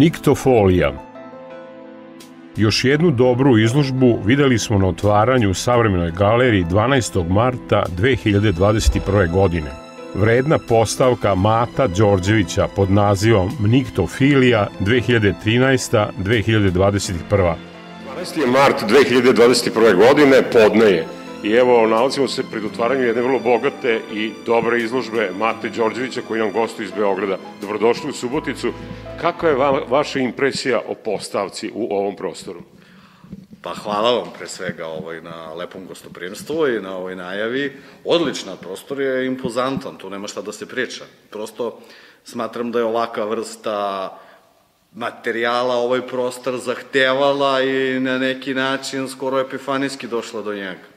Niktofolija Još jednu dobru izložbu videli smo na otvaranju u savremenoj galeriji 12. marta 2021. godine. Vredna postavka Mata Đorđevića pod nazivom Niktofilija 2013-2021. 12. mart 2021. godine podne je I evo, nalazimo se pred otvaranju jedne vrlo bogate i dobre izložbe Mate Đorđevića koji nam gostuje iz Beograda. Dobrodošli u Suboticu. Kakva je va, vaša impresija o postavci u ovom prostoru? Pa hvala vam pre svega ovaj, na lepom gostoprimstvu i na ovoj najavi. Odlična, prostor je impozantan, tu nema šta da se priča. Prosto smatram da je ovaka vrsta materijala ovaj prostor zahtevala i na neki način skoro epifanijski došla do njega.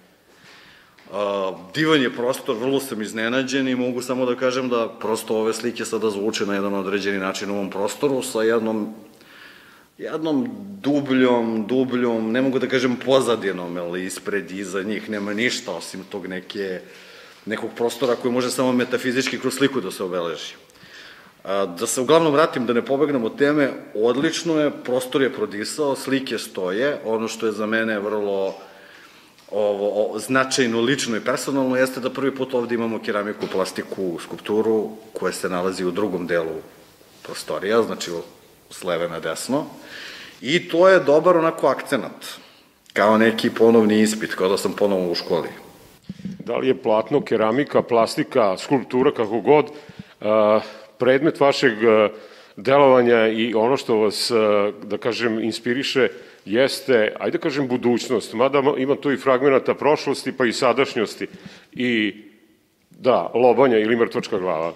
Divan je prostor, vrlo sam iznenađen i mogu samo da kažem da prosto ove slike sada zvuče na jedan određeni način u ovom prostoru sa jednom jednom dubljom, dubljom, ne mogu da kažem pozadinom, ali ispred iza njih nema ništa osim tog neke, nekog prostora koji može samo metafizički kroz sliku da se obeleži. Da se uglavnom vratim, da ne pobegnem od teme, odlično je, prostor je prodisao, slike stoje, ono što je za mene vrlo ovo, o, značajno, lično i personalno, jeste da prvi put ovde imamo keramiku, plastiku, skulpturu koja se nalazi u drugom delu prostorija, znači s leve na desno. I to je dobar onako akcenat, kao neki ponovni ispit, kao da sam ponovo u školi. Da li je platno, keramika, plastika, skulptura, kako god, predmet vašeg delovanja i ono što vas, da kažem, inspiriše, jeste, ajde kažem, budućnost, mada ima tu i fragmenata prošlosti, pa i sadašnjosti, i da, lobanja ili mrtvačka glava.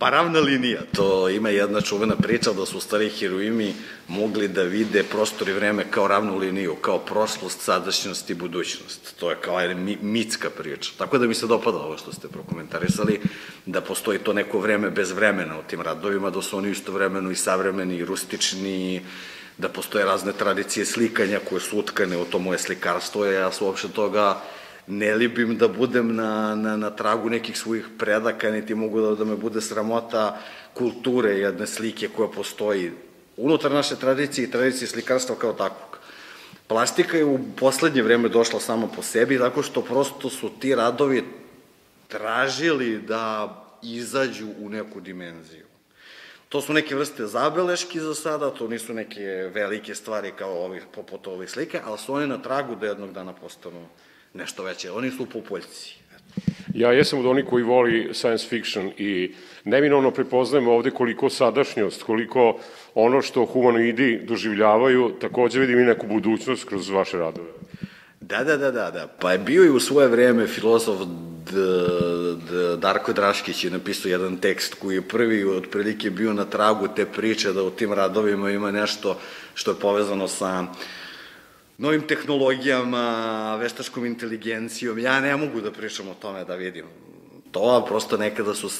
Pa ravna linija, to ima jedna čuvena priča da su stari heroimi mogli da vide prostor i vreme kao ravnu liniju, kao prošlost, sadašnjost i budućnost. To je kao jedna mitska priča. Tako da mi se dopada ovo što ste prokomentarisali, da postoji to neko vreme bez vremena u tim radovima, da su oni istovremeno i savremeni, i rustični, da postoje razne tradicije slikanja koje su utkane u to moje slikarstvo, ja se uopšte toga ne libim da budem na, na, na tragu nekih svojih predaka, niti mogu da, da me bude sramota kulture jedne slike koja postoji unutar naše tradicije i tradicije slikarstva kao takvog. Plastika je u poslednje vreme došla samo po sebi, tako što prosto su ti radovi tražili da izađu u neku dimenziju. To su neke vrste zabeleški za sada, to nisu neke velike stvari kao ovih, poput ovih slike, ali su oni na tragu da jednog dana postanu nešto veće. Oni su popoljci. Ja jesam od onih koji voli science fiction i neminovno prepoznajem ovde koliko sadašnjost, koliko ono što humanoidi doživljavaju, takođe vidim i neku budućnost kroz vaše radove. Da, da, da, da, da. Pa je bio i u svoje vreme filozof D, Darko Draškić je napisao jedan tekst koji je prvi otprilike bio na tragu te priče da u tim radovima ima nešto što je povezano sa novim tehnologijama, veštačkom inteligencijom. Ja ne mogu da pričam o tome da vidim to, prosto nekada su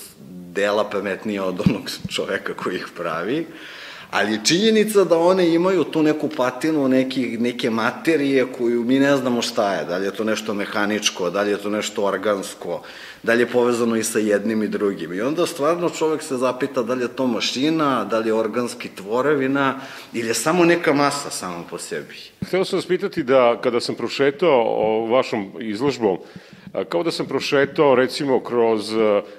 dela pametnije od onog čoveka koji ih pravi. Uh, ali je činjenica da one imaju tu neku patinu neki, neke materije koju mi ne znamo šta je, da li je to nešto mehaničko, da li je to nešto organsko, da li je povezano i sa jednim i drugim. I onda stvarno čovek se zapita da li je to mašina, da li je organski tvorevina ili je samo neka masa samo po sebi. Hteo sam vas pitati da kada sam prošetao vašom izložbom, kao da sam prošetao recimo kroz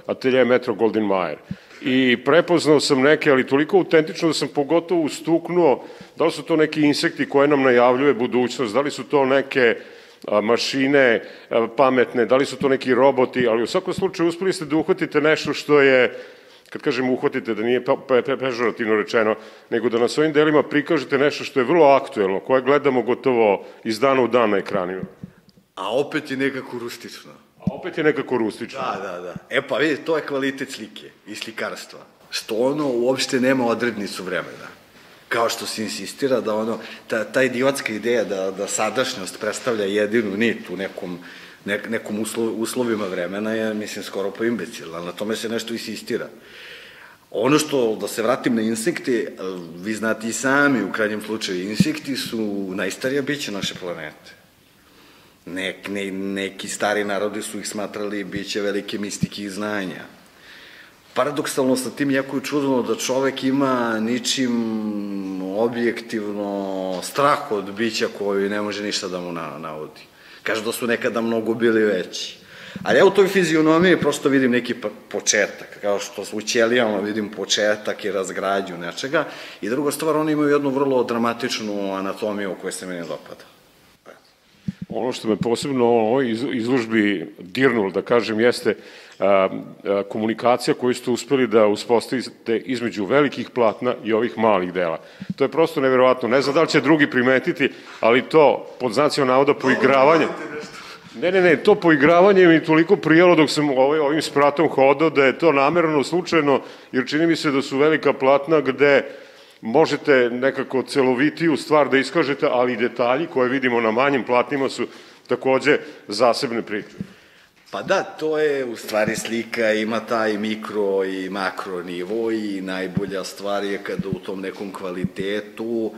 atelje Metro Golden Mayer i prepoznao sam neke, ali toliko autentično da sam pogotovo ustuknuo da li su to neki insekti koje nam najavljuje budućnost, da li su to neke mašine pametne, da li su to neki roboti, ali u svakom slučaju uspeli ste da uhvatite nešto što je kad kažem uhvatite, da nije pežorativno rečeno, nego da na svojim delima prikažete nešto što je vrlo aktuelno, koje gledamo gotovo iz dana u dan na ekranima. A opet je nekako rustično. Opet je nekako rustično. Da, da, da. E pa vidi, to je kvalitet slike i slikarstva. Što ono uopšte nema odrednicu vremena. Kao što se insistira da ono, ta, ta idiotska ideja da, da sadašnjost predstavlja jedinu nit u nekom, ne, nekom uslov, uslovima vremena je, mislim, skoro pa imbecilna. Na tome se nešto insistira. Ono što, da se vratim na insekte, vi znate i sami, u krajnjem slučaju, insekti su najstarija bića naše planete. Nek, ne, neki stari narodi su ih smatrali biće velike mistike i znanja. Paradoksalno sa tim jako je čudno da čovek ima ničim objektivno strah od bića koji ne može ništa da mu na, navodi. Kaže da su nekada mnogo bili veći. Ali ja u toj fizionomiji prosto vidim neki početak, kao što u ćelijama vidim početak i razgrađu nečega. I druga stvar, oni imaju jednu vrlo dramatičnu anatomiju koja se meni dopada. Ono što me posebno u ovoj izložbi dirnul, da kažem, jeste a, a, komunikacija koju ste uspeli da uspostavite između velikih platna i ovih malih dela. To je prosto neverovatno. Ne znam da li će drugi primetiti, ali to, pod znacijom navoda, poigravanje... Ne, ne, ne, to poigravanje mi toliko prijelo dok sam ovaj, ovim spratom hodao da je to namerno, slučajno, jer čini mi se da su velika platna gde možete nekako celovitiju stvar da iskažete, ali i detalji koje vidimo na manjim platnima su takođe zasebne priče. Pa da, to je u stvari slika, ima taj mikro i makro nivo i najbolja stvar je kada u tom nekom kvalitetu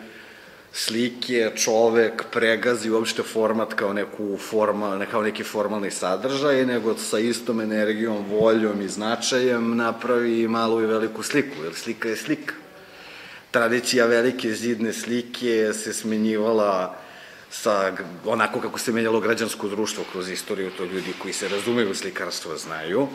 slike čovek pregazi uopšte format kao neku forma, kao neki formalni sadržaj, nego sa istom energijom, voljom i značajem napravi malu i veliku sliku, jer slika je slika tradicija velike zidne slike se smenjivala sa, onako kako se menjalo građansko društvo kroz istoriju, to ljudi koji se razumeju u slikarstvo znaju.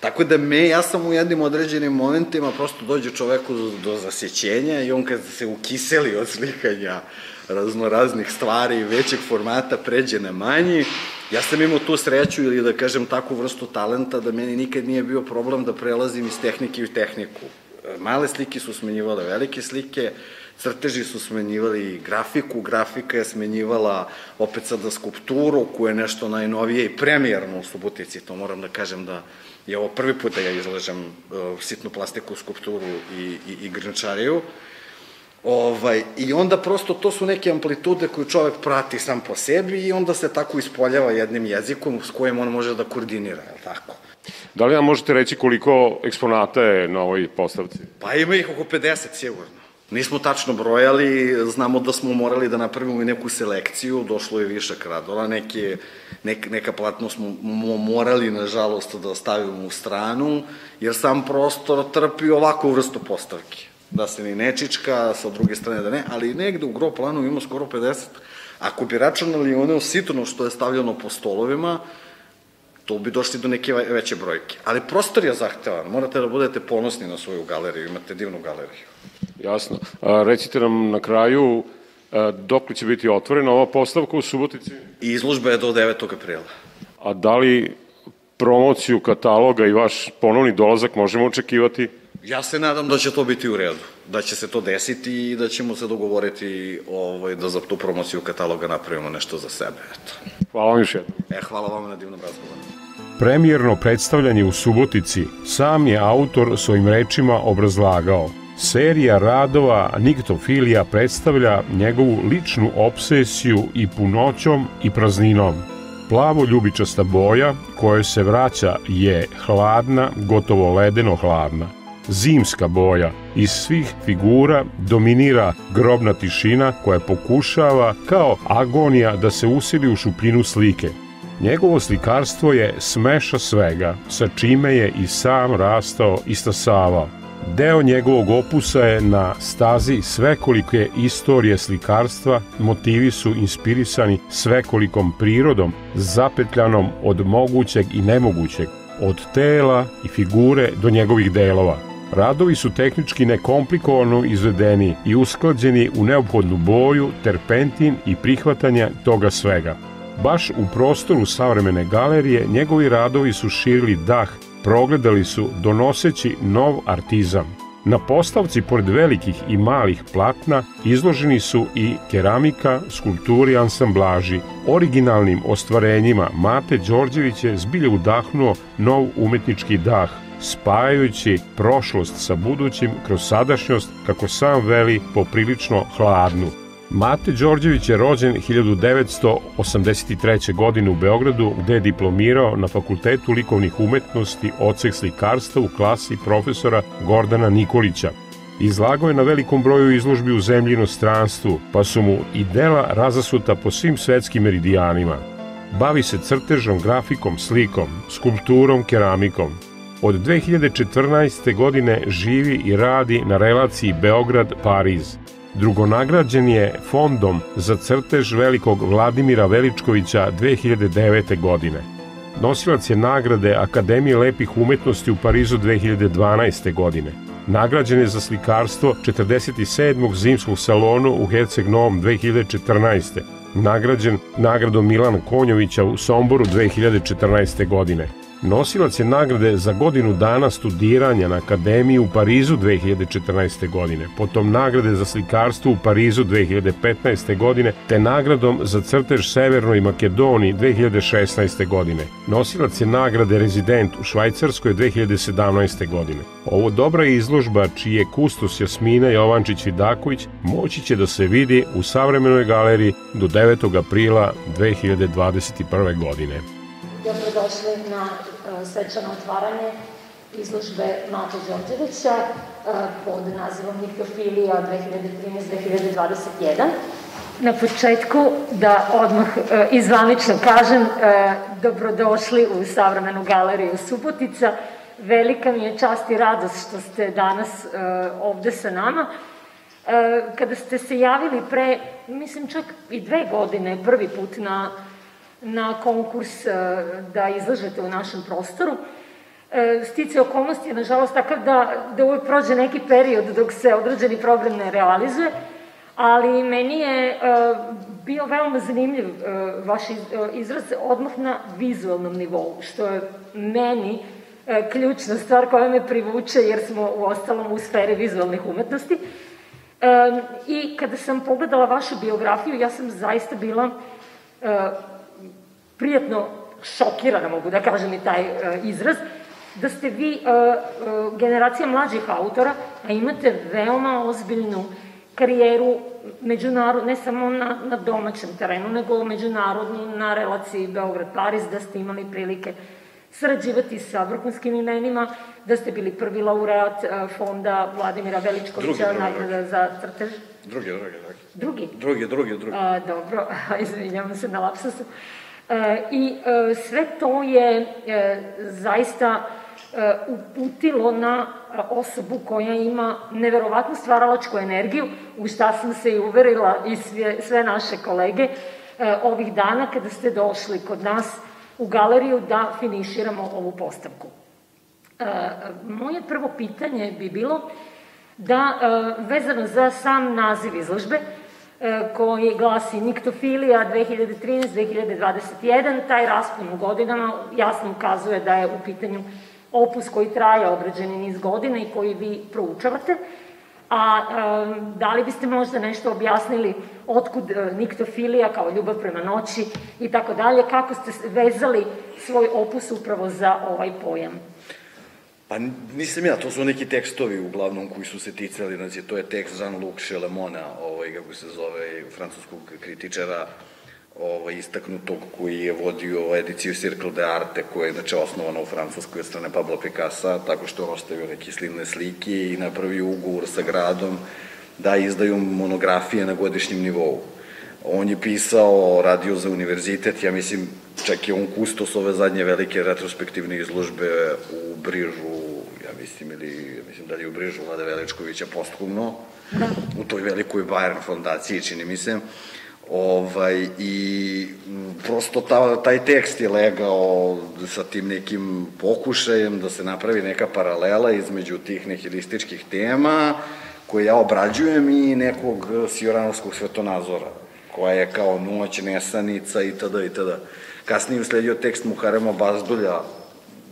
Tako da me, ja sam u jednim određenim momentima, prosto dođe čoveku do, do zasjećenja i on kad se ukiseli od slikanja razno raznih stvari većeg formata pređe na manji. Ja sam imao tu sreću ili da kažem takvu vrstu talenta da meni nikad nije bio problem da prelazim iz tehnike u tehniku male slike su smenjivale velike slike, crteži su smenjivali grafiku, grafika je smenjivala opet sada skulpturu koja je nešto najnovije i premijerno u Subotici, to moram da kažem da je ovo prvi put da ja izležem uh, sitnu plastiku, skulpturu i, i, i grnčariju. Ovaj, I onda prosto to su neke amplitude koje čovek prati sam po sebi i onda se tako ispoljava jednim jezikom s kojim on može da koordinira, je li tako? Da li nam možete reći koliko eksponata je na ovoj postavci? Pa ima ih oko 50 sigurno. Nismo tačno brojali, znamo da smo morali da napravimo i neku selekciju, došlo je više radova, neke, nek, neka platno smo morali, nažalost, da stavimo u stranu, jer sam prostor trpi ovakvu vrstu postavke. Da se ni nečička, sa druge strane da ne, ali negde u gro planu imamo skoro 50. Ako bi računali ono sitno što je stavljeno po stolovima, tu bi došli do neke veće brojke. Ali prostor je zahtevan, morate da budete ponosni na svoju galeriju, imate divnu galeriju. Jasno. A, recite nam na kraju, a, dok li će biti otvorena ova postavka u Subotici? I izložba je do 9. aprila. A da li promociju kataloga i vaš ponovni dolazak možemo očekivati? Ja se nadam da će to biti u redu, da će se to desiti i da ćemo se dogovoriti ovaj, da za tu promociju kataloga napravimo nešto za sebe. Eto. Hvala vam još jednom. E, hvala vam na divnom razgovoru. Premijerno predstavljanje u Subotici sam je autor svojim rečima obrazlagao. Serija radova Niktofilija predstavlja njegovu ličnu obsesiju i punoćom i prazninom. Plavo ljubičasta boja koja se vraća je hladna, gotovo ledeno hladna. Zimska boja iz svih figura dominira grobna tišina koja pokušava kao agonija da se usili u šupljinu slike. Njegovo slikarstvo je smeša svega, sa čime je i sam rastao i stasavao. Deo njegovog opusa je na stazi svekolike istorije slikarstva, motivi su inspirisani svekolikom prirodom, zapetljanom od mogućeg i nemogućeg, od tela i figure do njegovih delova. Radovi su tehnički nekomplikovano izvedeni i usklađeni u neophodnu boju, terpentin i prihvatanje toga svega. Baš u prostoru savremene galerije njegovi radovi su širili dah, progledali su donoseći nov artizam. Na postavci, pored velikih i malih platna, izloženi su i keramika, skulpturi, ansamblaži. Originalnim ostvarenjima Mate Đorđević je zbilje udahnuo nov umetnički dah, spajajući prošlost sa budućim kroz sadašnjost, kako sam veli, poprilično hladnu. Mate Đorđević je rođen 1983. godine u Beogradu, gde je diplomirao na Fakultetu likovnih umetnosti odsek slikarstva u klasi profesora Gordana Nikolića. Izlagao je na velikom broju izložbi u zemlji inostranstvu, pa su mu i dela razasuta po svim svetskim meridijanima. Bavi se crtežom, grafikom, slikom, skulpturom, keramikom. Od 2014. godine živi i radi na relaciji Beograd-Pariz. Drugonagrađen je fondom za crtež velikog Vladimira Veličkovića 2009. godine. Nosilac je nagrade Akademije lepih umetnosti u Parizu 2012. godine. Nagrađen je za slikarstvo 47. zimskog salonu u Herceg Novom 2014. Nagrađen nagradom Milana Konjovića u Somboru 2014. godine. Nosilac je nagrade za godinu dana studiranja na Akademiji u Parizu 2014. godine, potom nagrade za slikarstvo u Parizu 2015. godine, te nagradom za crtež Severnoj Makedoniji 2016. godine. Nosilac je nagrade rezident u Švajcarskoj 2017. godine. Ovo dobra izložba čiji je kustos Jasmina Jovančić-Vidaković moći će da se vidi u savremenoj galeriji do 9. aprila 2021. godine. Dobrodošli na uh, svečano otvaranje izložbe Mate Đorđevića uh, pod nazivom Mikrofilija 2013-2021. Na početku da odmah uh, izvanično kažem dobrodošli u Savremenu galeriju Subotica. Velika mi je čast i radost što ste danas ovde sa nama. Kada ste se javili pre, mislim čak i dve godine, prvi put na na konkurs e, da izlažete u našem prostoru. E, stice okolnosti je, nažalost, takav da, da uvek prođe neki period dok se određeni program ne realizuje, ali meni je uh, bio veoma zanimljiv vaš izraz odmah na vizualnom nivou, što je meni ključna stvar koja me privuče, jer smo u ostalom u sferi vizualnih umetnosti. Um, I kada sam pogledala vašu biografiju, ja sam zaista bila prijatno šokirana, mogu da kažem i taj uh, izraz, da ste vi uh, uh, generacija mlađih autora, a imate veoma ozbiljnu karijeru međunarod, ne samo na, na domaćem terenu, nego međunarodnu na relaciji Beograd-Paris, da ste imali prilike sarađivati sa vrhunskim imenima, da ste bili prvi laureat fonda Vladimira Veličkovića, nagrada za crtež. Drugi, drugi, drugi. Drugi? Drugi, drugi, drugi. A, dobro, izvinjavam se na lapsusu. E, I e, sve to je e, zaista uputilo na osobu koja ima neverovatnu stvaralačku energiju, u šta sam se i uverila i sve, sve naše kolege ovih dana kada ste došli kod nas u galeriju da finiširamo ovu postavku. Moje prvo pitanje bi bilo da, vezano za sam naziv izložbe, koji glasi Niktofilija 2013-2021, taj raspon u godinama jasno ukazuje da je u pitanju opus koji traje određeni niz godina i koji vi proučavate. A e, da li biste možda nešto objasnili otkud e, niktofilija kao ljubav prema noći i tako dalje, kako ste vezali svoj opus upravo za ovaj pojam? Pa nisam ja, to su neki tekstovi uglavnom koji su se ticali, znači to je tekst Jean-Luc Chelemona, ovaj, kako se zove, francuskog kritičara, ovaj, istaknutog koji je vodio ediciju Circle de Arte, koja je znači osnovana u Francuskoj strane Pablo Picasso, tako što je ostavio neke slivne slike i napravio ugovor sa gradom da izdaju monografije na godišnjem nivou. On je pisao, radio za univerzitet, ja mislim, čak je on kustos ove zadnje velike retrospektivne izložbe u Brižu mislim, ili mislim da li u Brižu Vlada Veličkovića posthumno, da. u toj velikoj Bayern fondaciji, čini mi se. Ovaj, I prosto ta, taj tekst je legao sa tim nekim pokušajem da se napravi neka paralela između tih nehilističkih tema koje ja obrađujem i nekog sioranovskog svetonazora, koja je kao noć, nesanica i tada i tada. Kasnije usledio tekst Muharema Bazdulja,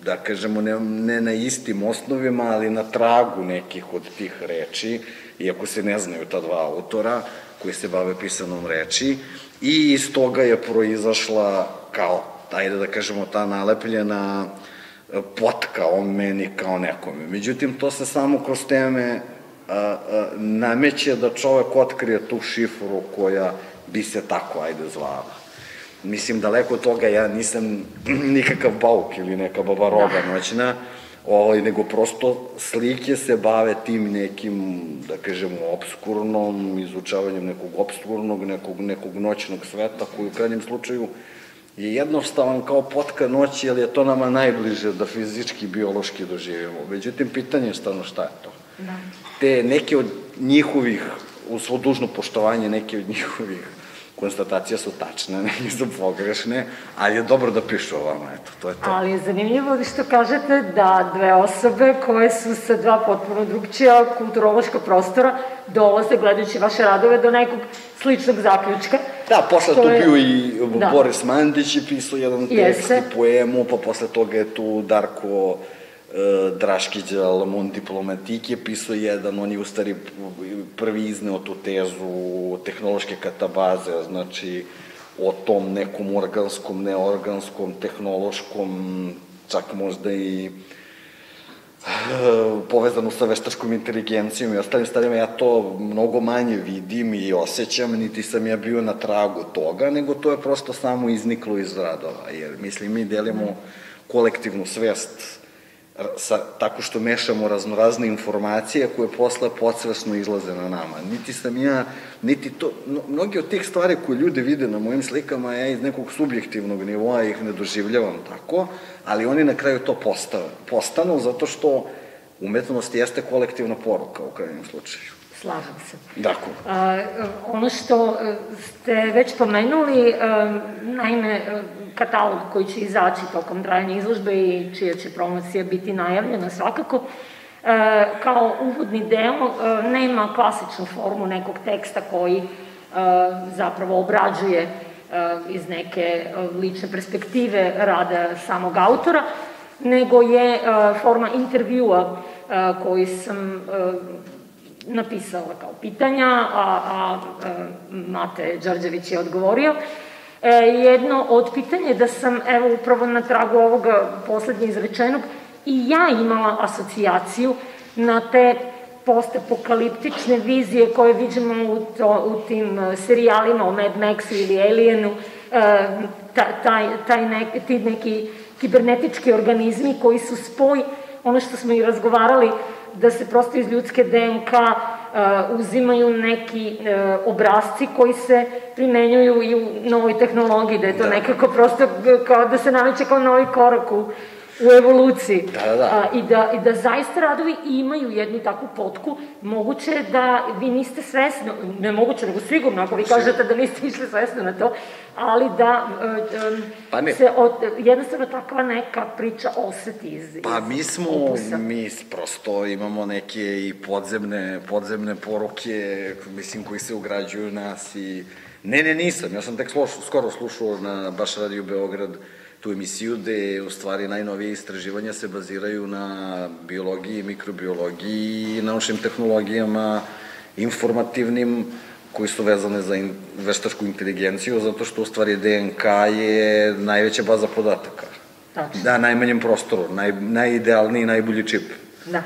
da kažemo, ne, ne na istim osnovima, ali na tragu nekih od tih reči, iako se ne znaju ta dva autora koji se bave pisanom reči, i iz toga je proizašla kao, ajde da kažemo, ta nalepljena potka o meni kao nekome. Međutim, to se samo kroz teme a, a, nameće da čovek otkrije tu šifru koja bi se tako, ajde, zvala. Mislim, daleko od toga, ja nisam nikakav bauk ili neka baba roga da. noćna, ovaj, nego prosto slike se bave tim nekim, da kažemo, obskurnom, izučavanjem nekog obskurnog, nekog, nekog noćnog sveta, koji u krajnjem slučaju je jednostavan kao potka noći, ali je to nama najbliže da fizički, biološki doživimo. Međutim, pitanje je stvarno šta je to. Da. Te neke od njihovih, u svo dužno poštovanje, neke od njihovih konstatacija su tačne, neke su pogrešne, ali je dobro da pišu o vama, eto, to je to. Ali je zanimljivo što kažete da dve osobe koje su sa dva potpuno drugčija kulturološka prostora dolaze, gledajući vaše radove, do nekog sličnog zaključka. Da, posle tu je... bio i da. Boris Mandić je pisao jedan tekst i poemu, pa posle toga je tu Darko Draškić La Monde Diplomatique je pisao jedan, on je u stvari prvi izneo tu tezu tehnološke katabaze, znači o tom nekom organskom, neorganskom, tehnološkom, čak možda i e, povezano sa veštačkom inteligencijom i ostalim stvarima, ja to mnogo manje vidim i osjećam, niti sam ja bio na tragu toga, nego to je prosto samo izniklo iz radova, jer mislim mi delimo kolektivnu svest sa, tako što mešamo raznorazne informacije koje posle podsvesno izlaze na nama. Niti sam ja, niti to, no, mnogi od tih stvari koje ljudi vide na mojim slikama, ja iz nekog subjektivnog nivoa ih ne doživljavam tako, ali oni na kraju to postave, postanu zato što umetnost jeste kolektivna poruka u krajnjem slučaju. Slažem se. Dakle. A, ono što e, ste već pomenuli, a, e, naime, e, katalog koji će izaći tokom trajanja izložbe i čija će promocija biti najavljena svakako, a, kao uvodni deo nema klasičnu formu nekog teksta koji zapravo obrađuje iz neke lične perspektive rada samog autora, nego je forma intervjua koji sam napisala kao pitanja, a, a, a Mate Đorđević je odgovorio. E, jedno od pitanja da sam, evo, upravo na tragu ovoga poslednje izrečenog, i ja imala asocijaciju na te postapokaliptične vizije koje vidimo u, to, u tim e, serijalima o Mad Maxu ili Alienu, e, taj, taj ne, ti neki kibernetički organizmi koji su spoj, ono što smo i razgovarali, da se prosto iz ljudske DNK uzimaju neki uh, obrazci koji se primenjuju i u novoj tehnologiji, da je to da. nekako prosto kao da se nameće kao novi korak u, u evoluciji. Da, da, da. A, i, da, I da zaista radovi imaju jednu takvu potku, moguće je da vi niste svesni, ne moguće, nego sigurno, ako vi kažete da niste išli svesno na to, ali da um, pa ne. se od, jednostavno takva neka priča oseti iz, Pa mi smo, opusa. mi prosto imamo neke i podzemne, podzemne poruke, mislim, koji se ugrađuju nas i... Ne, ne, nisam, ja sam tek slušao, skoro slušao na baš Radio Beograd, tu emisiju gde u stvari najnovije istraživanja se baziraju na biologiji, mikrobiologiji i naučnim tehnologijama informativnim koji su vezane za in, veštačku inteligenciju, zato što u stvari DNK je najveća baza podataka. Tačno. Da, najmanjem prostoru, naj, najidealniji, najbolji čip. Da.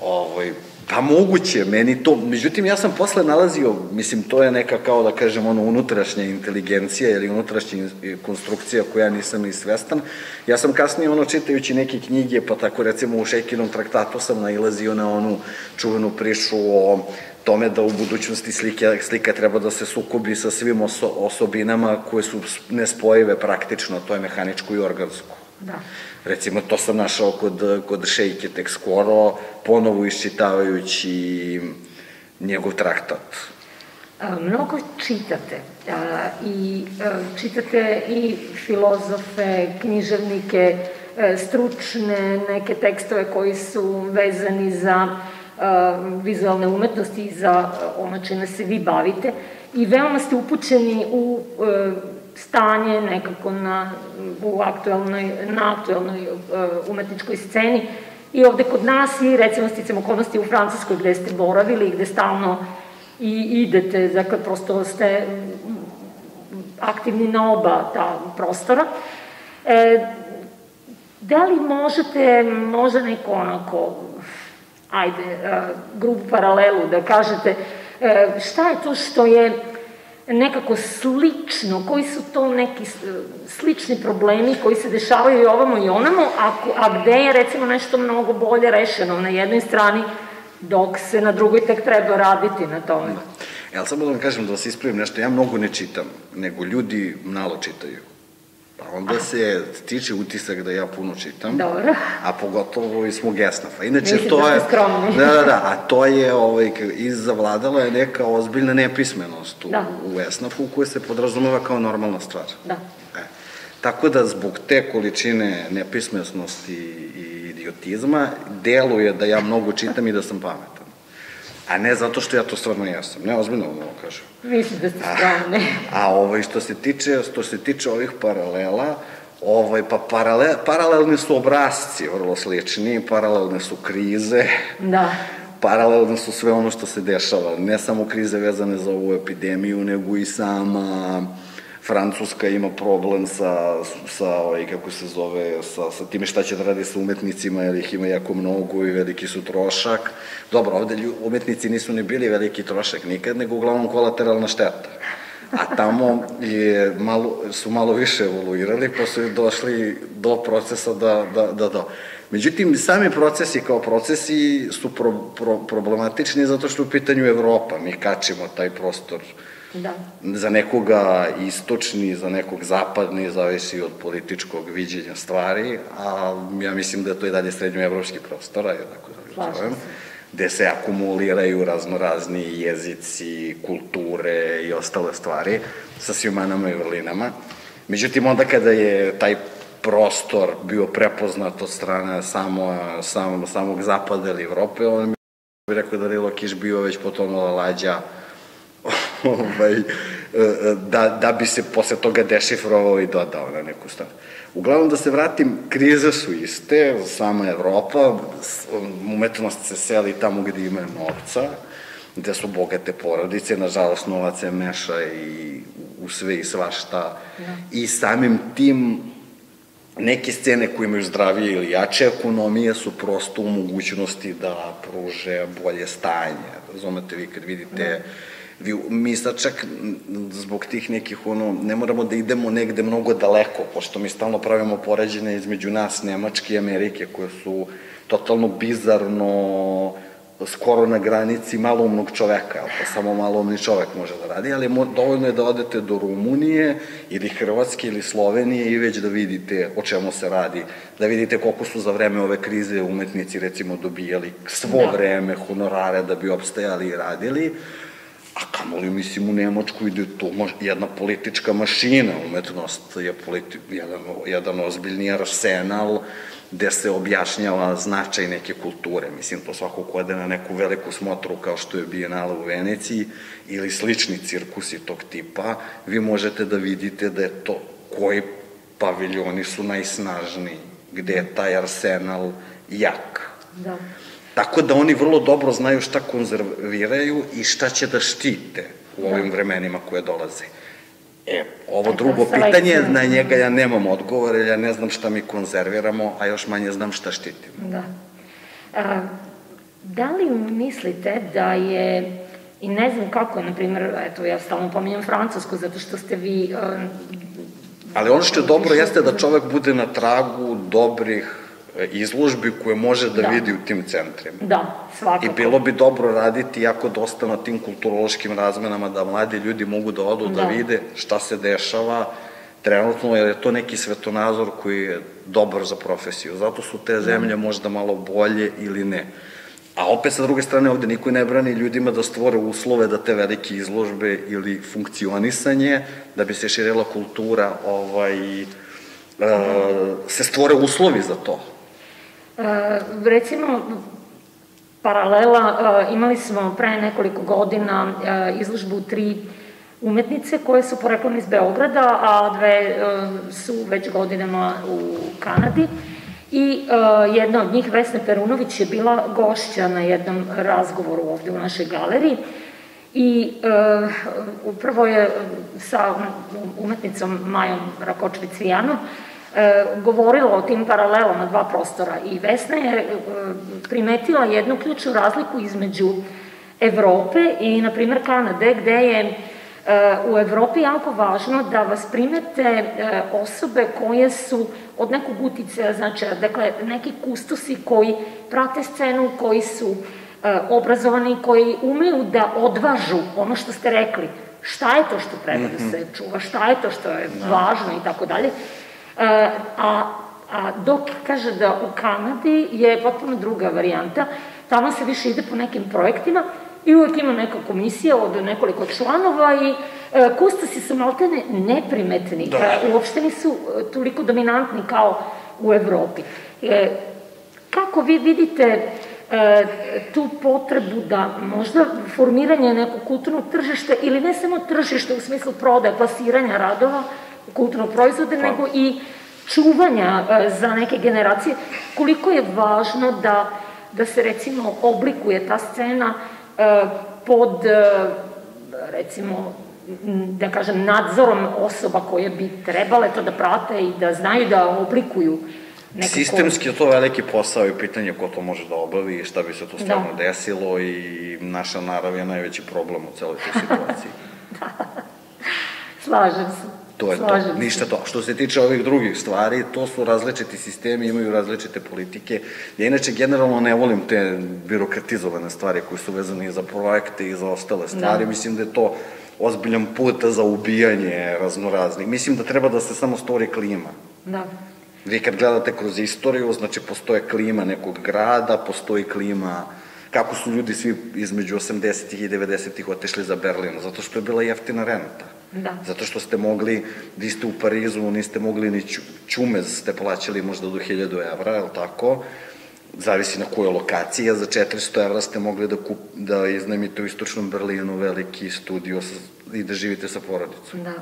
Ovaj, Pa moguće, meni to, međutim ja sam posle nalazio, mislim to je neka kao da kažem ono unutrašnja inteligencija ili unutrašnja konstrukcija koja nisam ni svestan. Ja sam kasnije ono čitajući neke knjige, pa tako recimo u Šejkinom traktatu sam nailazio na onu čuvenu priču o tome da u budućnosti slike, slika treba da se sukobi sa svim oso, osobinama koje su nespojive praktično, to je mehaničko i organsko. Da. Recimo, to sam našao kod, kod Šejke tek skoro, ponovo iščitavajući njegov traktat. Mnogo čitate i čitate i filozofe, književnike, e, stručne neke tekstove koji su vezani za vizualne umetnosti i za ono čime se vi bavite i veoma ste upućeni u a, stanje nekako na, u aktuelnoj, na aktuelnoj uh, umetničkoj sceni i ovde kod nas i recimo sticam okolnosti u Francuskoj gde ste boravili, gde stalno i idete, dakle prosto ste aktivni na oba ta prostora. E, da li možete, možda neko onako, ajde, uh, grubu paralelu da kažete, uh, šta je to što je nekako slično, koji su to neki slični problemi koji se dešavaju i ovamo i onamo, a, a gde je recimo nešto mnogo bolje rešeno na jednoj strani, dok se na drugoj tek treba raditi na tome. Da. Ja, samo da vam kažem da vas ispravim nešto, ja mnogo ne čitam, nego ljudi malo čitaju. Pa onda se stiče utisak da ja puno čitam. Dobro. A pogotovo iz mog esnafa. Inače, Mislim to da je... skromni. Da, da, da, a to je, ovaj, i zavladala je neka ozbiljna nepismenost u, da. u esnafu koja se podrazumeva kao normalna stvar. Da. E. Tako da zbog te količine nepismenosti i idiotizma deluje da ja mnogo čitam i da sam pametan. A ne zato što ja to stvarno jesam. Ne, ozbiljno vam ovo kažem. Mislim da ste skromni. A, a ovaj, što se tiče, što se tiče ovih paralela, ovaj, pa paralel, paralelni su obrazci vrlo slični, paralelne su krize. Da. Paralelno su sve ono što se dešava. Ne samo krize vezane za ovu epidemiju, nego i sama Francuska ima problem sa, sa ovaj, kako se zove, sa, sa time šta će da radi sa umetnicima, jer ih ima jako mnogo i veliki su trošak. Dobro, ovde umetnici nisu ni bili veliki trošak nikad, nego uglavnom kolateralna šteta. A tamo je malo, su malo više evoluirali, pa su došli do procesa da, da, da, da. Međutim, sami procesi kao procesi su pro, pro, problematični zato što u pitanju Evropa. Mi kačimo taj prostor Da. Za nekoga istočni, za nekog zapadni, zavisi od političkog viđenja stvari, a ja mislim da je to i dalje srednjoevropski prostor, je tako da zovem, gde se akumuliraju raznorazni jezici, kulture i ostale stvari sa sjumanama i vrlinama. Međutim, onda kada je taj prostor bio prepoznat od strane samo, samo, samog zapada ili Evrope, on mi bi rekao da Rilo Kiš bio već potonula lađa ovaj, da, da bi se posle toga dešifrovao i dodao na neku stvar. Uglavnom da se vratim, krize su iste, sama Evropa, umetnost se seli tamo gde ima novca, gde su bogate porodice, nažalost novac se meša i u sve i svašta. Ja. I samim tim neke scene koje imaju zdravije ili jače ekonomije su prosto u mogućnosti da pruže bolje stanje. Razumete vi kad vidite ja vi, mi sad čak zbog tih nekih, ono, ne moramo da idemo negde mnogo daleko, pošto mi stalno pravimo poređene između nas, Nemačke i Amerike, koje su totalno bizarno skoro na granici maloumnog čoveka, pa samo maloumni čovek može da radi, ali dovoljno je da odete do Rumunije ili Hrvatske ili Slovenije i već da vidite o čemu se radi, da vidite koliko su za vreme ove krize umetnici recimo dobijali svo da. vreme honorare da bi opstajali i radili, a kamoli mislim u Nemačku ide to jedna politička mašina, umetnost je politi, jedan, jedan ozbiljni arsenal gde se objašnjava značaj neke kulture. Mislim, to svako ko ode na neku veliku smotru kao što je Bienala u Veneciji ili slični cirkusi tog tipa, vi možete da vidite da je to koji paviljoni su najsnažniji, gde je taj arsenal jak. Da. Tako da oni vrlo dobro znaju šta konzerviraju i šta će da štite u ovim da. vremenima koje dolaze. E, ovo drugo pitanje, na njega ja nemam odgovor, jer ja ne znam šta mi konzerviramo, a još manje znam šta štitimo. Da. A, da li mislite da je, i ne znam kako je, na primjer, eto, ja stalno pominjam Francusku, zato što ste vi... Um, Ali ono što je dobro jeste da čovek bude na tragu dobrih izložbi koje može da, da vidi u tim centrima. Da, svakako. I bilo bi dobro raditi jako dosta na tim kulturološkim razmenama da mladi ljudi mogu da odu da, da vide šta se dešava trenutno, jer je to neki svetonazor koji je dobar za profesiju. Zato su te zemlje možda malo bolje ili ne. A opet sa druge strane ovde niko ne brani ljudima da stvore uslove da te velike izložbe ili funkcionisanje, da bi se širila kultura, ovaj, uh, se stvore uslovi za to. E, recimo, paralela, e, imali smo pre nekoliko godina e, izložbu tri umetnice koje su poreklom iz Beograda, a dve su već godinama u Kanadi. I uh, jedna od njih, Vesna Perunović, je bila gošća na jednom razgovoru ovde u našoj galeriji i uh, upravo je sa umetnicom Majom Rakočević-Cvijanom uh, govorila o tim paralelama dva prostora i Vesna je uh, primetila jednu ključnu razliku između Evrope i, na primer, Kanade, gde je u Evropi jako važno da vas primete osobe koje su od nekog uticaja značaja, dakle neki kustosi koji prate scenu, koji su obrazovani, koji umeju da odvažu ono što ste rekli, šta je to što treba da se mhm. čuva, šta je to što je da. važno i tako dalje. A, a dok kaže da u Kanadi je potpuno druga varijanta, tamo se više ide po nekim projektima, I uvek ima neka komisija od nekoliko članova i e, kustosi su maltene neprimetni. Da. E, uopšte nisu e, toliko dominantni kao u Evropi. E, kako vi vidite e, tu potrebu da možda formiranje nekog kulturnog tržišta ili ne samo tržište u smislu prodaje, plasiranja radova, kulturnog proizvoda, pa. nego i čuvanja e, za neke generacije, koliko je važno da, da se recimo oblikuje ta scena E, pod, e, recimo, da kažem, nadzorom osoba koje bi trebale to da prate i da znaju da oblikuju nekako... Sistemski je to veliki posao i pitanje ko to može da obavi i šta bi se to stvarno da. desilo i naša narav je najveći problem u celoj toj situaciji. da, slažem se. To je to, ništa to. Što se tiče ovih drugih stvari, to su različiti sistemi, imaju različite politike. Ja inače generalno ne volim te birokratizovane stvari koje su vezane i za projekte i za ostale stvari. Da. Mislim da je to ozbiljan put za ubijanje raznoraznih. Mislim da treba da se samo stvori klima. Da. Vi kad gledate kroz istoriju, znači postoje klima nekog grada, postoji klima kako su ljudi svi između 80-ih i 90-ih otešli za Berlin, zato što je bila jeftina renta. Da. Zato što ste mogli, vi ste u Parizu, niste mogli ni čumez, ste plaćali možda do 1000 evra, je li tako? Zavisi na kojoj lokaciji, a za 400 evra ste mogli da, kup, da iznajmite u istočnom Berlinu veliki studio sa, i da živite sa porodicom. Da.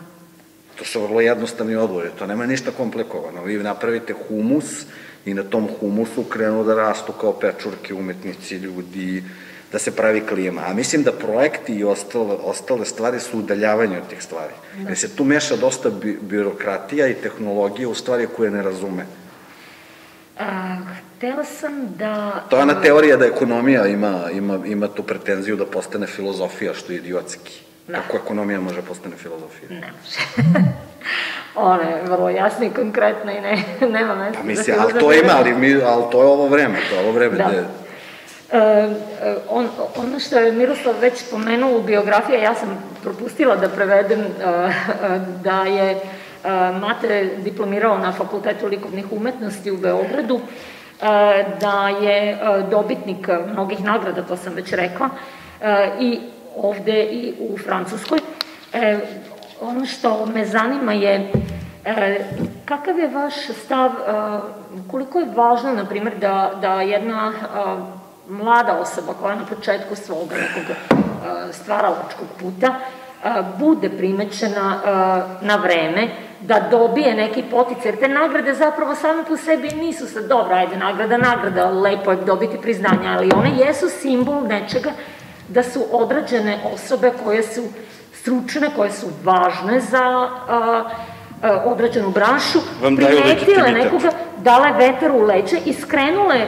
To su vrlo jednostavni odvore, to nema ništa komplikovano. Vi napravite humus i na tom humusu krenu da rastu kao pečurke umetnici, ljudi, da se pravi klima. A mislim da projekti i ostale, ostale stvari su udaljavanje od tih stvari. Da. Jer se tu meša dosta bi, birokratija i tehnologija u stvari koje ne razume. A, htela sam da... To je ona teorija da ekonomija ima, ima, ima tu pretenziju da postane filozofija, što je idiotski. Da. Kako ekonomija može postane filozofija? Ne može. Ona je vrlo jasna i konkretna i ne, nema mesta. Pa mislim, ali to ima, ali, mi, ali to je ovo vreme, to je ovo vreme da. gde E, on, ono što je Miroslav već pomenuo u biografiji, ja sam propustila da prevedem e, da je e, Mate diplomirao na Fakultetu likovnih umetnosti u Beogradu, da je dobitnik mnogih nagrada, to sam već rekla, i ovde i u Francuskoj. Ono što me zanima je kakav je vaš stav, koliko je važno, na primjer, da, da jedna mlada osoba koja na početku svog nekog stvaralačkog puta bude primećena na vreme, da dobije neki poticaj, jer te nagrade zapravo same po sebi nisu sad dobra, ajde, nagrada, nagrada, lepo je dobiti priznanja, ali one jesu simbol nečega da su odrađene osobe koje su stručne, koje su važne za a, a, određenu branšu, primetile nekoga, dale veter u leđe i skrenule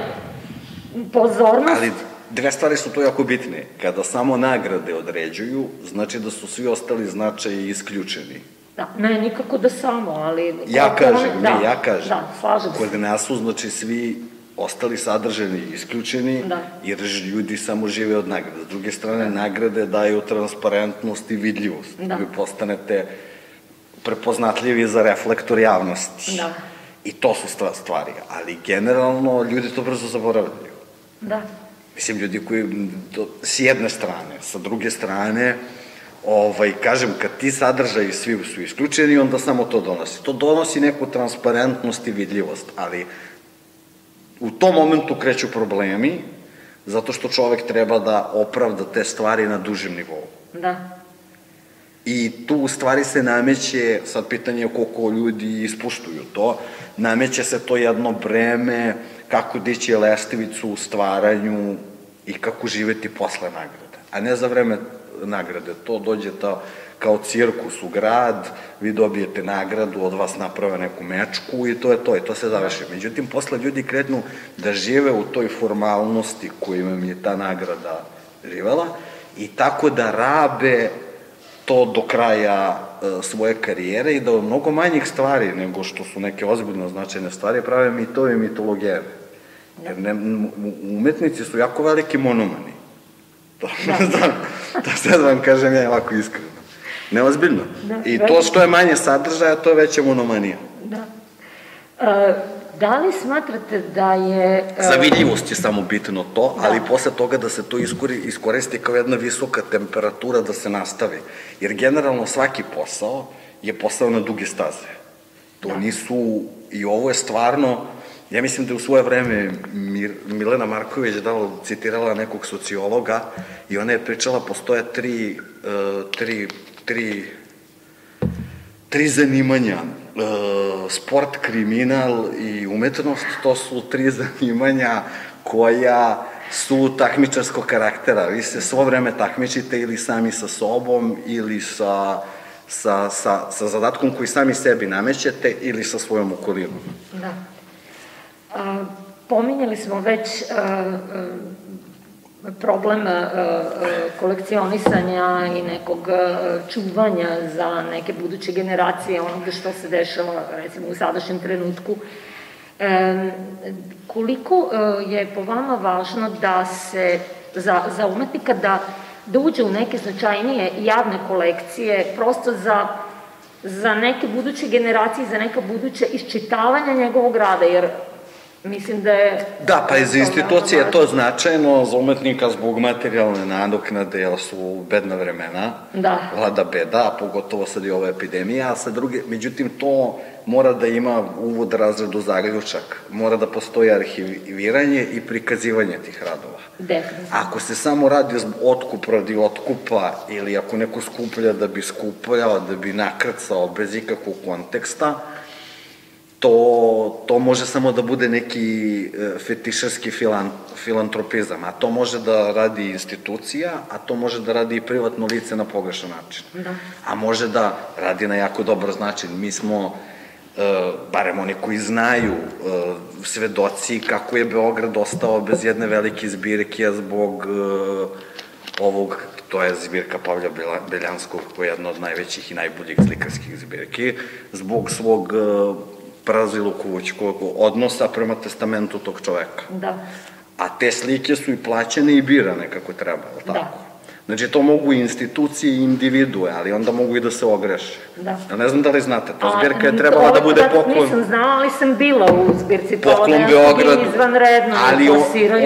pozornost... Ali dve stvari su tu jako bitne. Kada samo nagrade određuju, znači da su svi ostali značaji isključeni. Da, ne, nikako da samo, ali... Ja kažem, da, ne, ja kažem. Da, slažem se. Kod nas su, znači, svi ostali sadržani isključeni, da. jer ljudi samo žive od nagrade. S druge strane, da. nagrade daju transparentnost i vidljivost. Da. Vi postanete prepoznatljivi za reflektor javnosti. Da. I to su stvari. Ali generalno ljudi to brzo zaboravljaju. Da. Mislim, ljudi koji, do, s jedne strane, sa druge strane, ovaj, kažem, kad ti sadržaji svi su isključeni, onda samo to donosi. To donosi neku transparentnost i vidljivost, ali u tom momentu kreću problemi, zato što čovek treba da opravda te stvari na dužem nivou. Da. I tu u stvari se nameće, sad pitanje je koliko ljudi ispuštuju to, nameće se to jedno breme kako dići lestivicu u stvaranju i kako živeti posle nagrade. A ne za vreme nagrade. To dođe ta, kao cirkus u grad, vi dobijete nagradu, od vas naprave neku mečku i to je to, i to se završi. Međutim, posle ljudi kretnu da žive u toj formalnosti koju im je ta nagrada živela i tako da rabe to do kraja e, svoje karijere i da od mnogo manjih stvari nego što su neke ozbiljno značajne stvari prave mitove i mitologijeve. Jer ne, umetnici su jako veliki monomani. To, da. to sad vam kažem ja ovako iskreno. Neozbiljno. Da, I to što je manje sadržaja, to je veća monomanija. Da. Uh, Da li smatrate da je... Uh... Za vidljivost je samo bitno to, da. ali posle toga da se to iskori, iskoristi kao jedna visoka temperatura da se nastavi. Jer generalno svaki posao je posao na duge staze. To da. nisu... I ovo je stvarno... Ja mislim da je u svoje vreme Mir, Milena Marković dala, citirala nekog sociologa i ona je pričala, postoje tri, uh, tri, tri, tri zanimanja E, sport, kriminal i umetnost, to su tri zanimanja koja su takmičarskog karaktera. Vi se svo vreme takmičite ili sami sa sobom ili sa, sa, sa, sa zadatkom koji sami sebi namećete ili sa svojom okolinom. Da. A, pominjali smo već a, a, problem e, e, kolekcionisanja i nekog e, čuvanja za neke buduće generacije onoga što se dešava recimo u sadašnjem trenutku. Koliko je po vama važno da se za, za umetnika da, da uđe u neke značajnije javne kolekcije prosto za za neke buduće generacije, za neka buduća iščitavanja njegovog rada, jer Mislim da je... Da, pa iz institucije je to značajno za umetnika zbog materijalne nadoknade, jer su bedna vremena, da. vlada beda, a pogotovo sad i ova epidemija, a sa druge, međutim to mora da ima uvod razredu zaključak, mora da postoji arhiviranje i prikazivanje tih radova. Definitivno. Ako se samo radi otkup radi otkupa ili ako neko skuplja da bi skupljao, da bi nakrcao bez ikakvog konteksta, to, to može samo da bude neki e, fetišarski filan, filantropizam, a to može da radi institucija, a to može da radi i privatno lice na pogrešan način. Da. A može da radi na jako dobar način. Mi smo, e, barem oni koji znaju, e, svedoci kako je Beograd ostao bez jedne velike zbirke zbog ovog, to je zbirka Pavlja Beljanskog, koja je jedna od najvećih i najboljih slikarskih zbirki, zbog svog prazilukovićkog odnosa prema testamentu tog čoveka. Da. A te slike su i plaćene i birane kako treba, je tako? Da. Znači, to mogu i institucije i individue, ali onda mogu i da se ogreše. Da. Ja ne znam da li znate, ta zbirka je trebala da bude poklon... Nisam znala, ali sam bila u zbirci poklon Beograd, izvanredno ali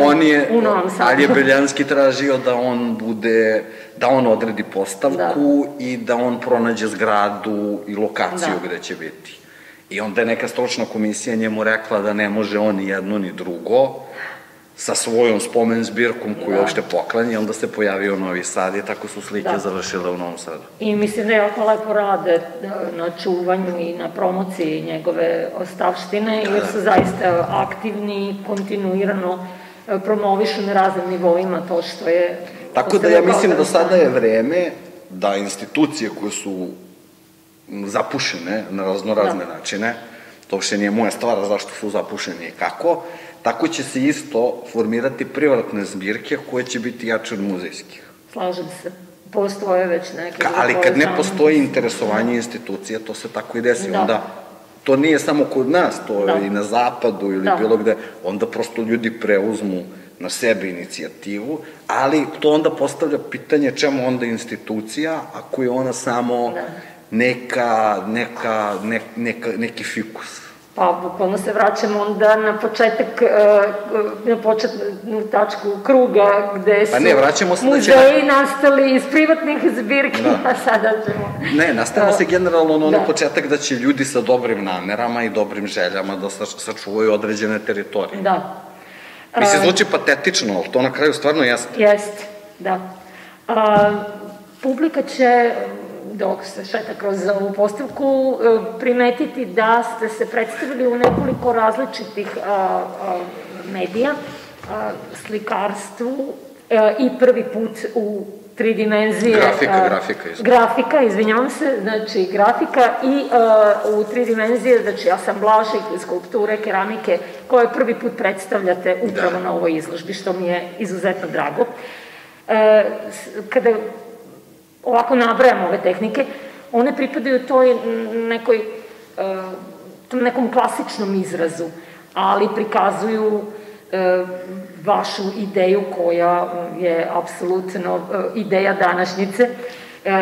on je, u Novom Sadu. Ali je Beljanski tražio da on bude, da on odredi postavku da. i da on pronađe zgradu i lokaciju da. gde će biti. I onda je neka stručna komisija njemu rekla da ne može on ni jedno ni drugo, sa svojom spomen zbirkom koju da. uopšte poklanja, onda se pojavio Novi Sad i tako su slike da. završile u Novom Sadu. I mislim da je jako lepo rade na čuvanju i na promociji njegove ostavštine, jer su zaista aktivni, kontinuirano e, promovišu na raznim nivoima to što je... Tako da ja mislim da sada je vreme da institucije koje su zapušene na raznorazne da. načine, to uopšte nije moja stvar zašto su zapušeni i kako, tako će se isto formirati privatne zbirke koje će biti jače od muzejskih. Slažem se. Postoje već neke... Ka, ali kad ne postoji interesovanje da. institucija, to se tako i desi. Da. Onda to nije samo kod nas, to da. je i na zapadu ili da. bilo gde, onda prosto ljudi preuzmu na sebe inicijativu, ali to onda postavlja pitanje čemu onda institucija, ako je ona samo da neka, neka, ne, neka, neki fikus. Pa, bukvalno se vraćamo onda na početak, e, na početnu tačku kruga, gde su pa ne, vraćamo se da muzeji da nastali iz privatnih zbirki, da. a sada ćemo... Ne, nastavimo se generalno na da. početak da će ljudi sa dobrim namerama i dobrim željama da sačuvaju određene teritorije. Da. Mislim, zvuči patetično, ali to na kraju stvarno jeste. Jeste, da. A, publika će dok se šeta kroz ovu postavku, e, primetiti da ste se predstavili u nekoliko različitih a, a, medija, a, slikarstvu a, i prvi put u tri dimenzije. Grafika, a, grafika, izvinjam. Grafika, izvinjavam se, znači grafika i a, u tri dimenzije, znači asamblaže, skulpture, keramike, koje prvi put predstavljate upravo Da. na ovoj izložbi, što mi je izuzetno drago. E, kada ovako nabrajamo ove tehnike, one pripadaju toj nekoj, tom nekom klasičnom izrazu, ali prikazuju e, vašu ideju koja je apsolutno e, ideja današnjice